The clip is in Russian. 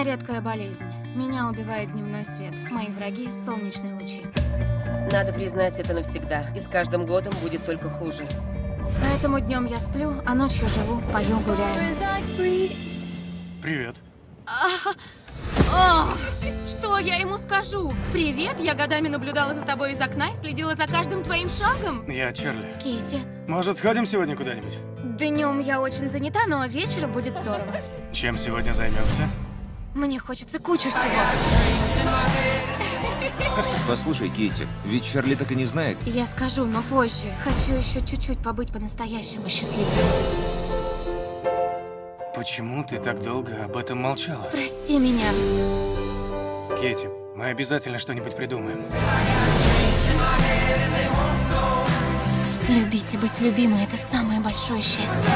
меня редкая болезнь. Меня убивает дневной свет. Мои враги — солнечные лучи. Надо признать это навсегда. И с каждым годом будет только хуже. Поэтому днем я сплю, а ночью живу, пою, гуляю. Привет. О, что я ему скажу? Привет, я годами наблюдала за тобой из окна и следила за каждым твоим шагом. Я Чарли. Кити, Может, сходим сегодня куда-нибудь? днем я очень занята, но вечером будет здорово. Чем сегодня займемся? Мне хочется кучу всего. Послушай, Кити, ведь Чарли так и не знает. Я скажу, но позже. Хочу еще чуть-чуть побыть по-настоящему счастливой. Почему ты так долго об этом молчала? Прости меня. Кити, мы обязательно что-нибудь придумаем. Любить и быть любимой — это самое большое счастье.